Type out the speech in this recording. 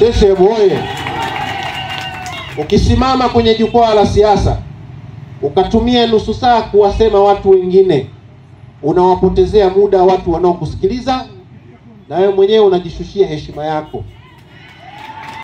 CCM oye! Ukisimama kwenye jukwaa la siasa ukatumia nusu saa kuwasema watu wengine, unawapotezea muda watu wanaokusikiliza, na wewe mwenyewe unajishushia heshima yako.